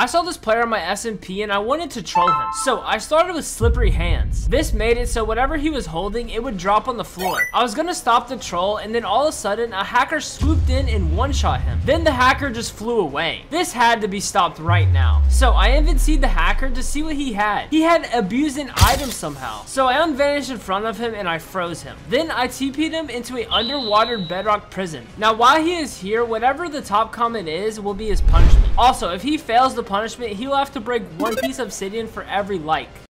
I saw this player on my SMP and I wanted to troll him. So I started with slippery hands. This made it so whatever he was holding, it would drop on the floor. I was gonna stop the troll and then all of a sudden a hacker swooped in and one-shot him. Then the hacker just flew away. This had to be stopped right now. So I invincied the hacker to see what he had. He had abused an item somehow. So I unvanished in front of him and I froze him. Then I TP'd him into a underwater bedrock prison. Now while he is here, whatever the top comment is will be his punishment. Also, if he fails the punishment, he will have to break one piece of obsidian for every like.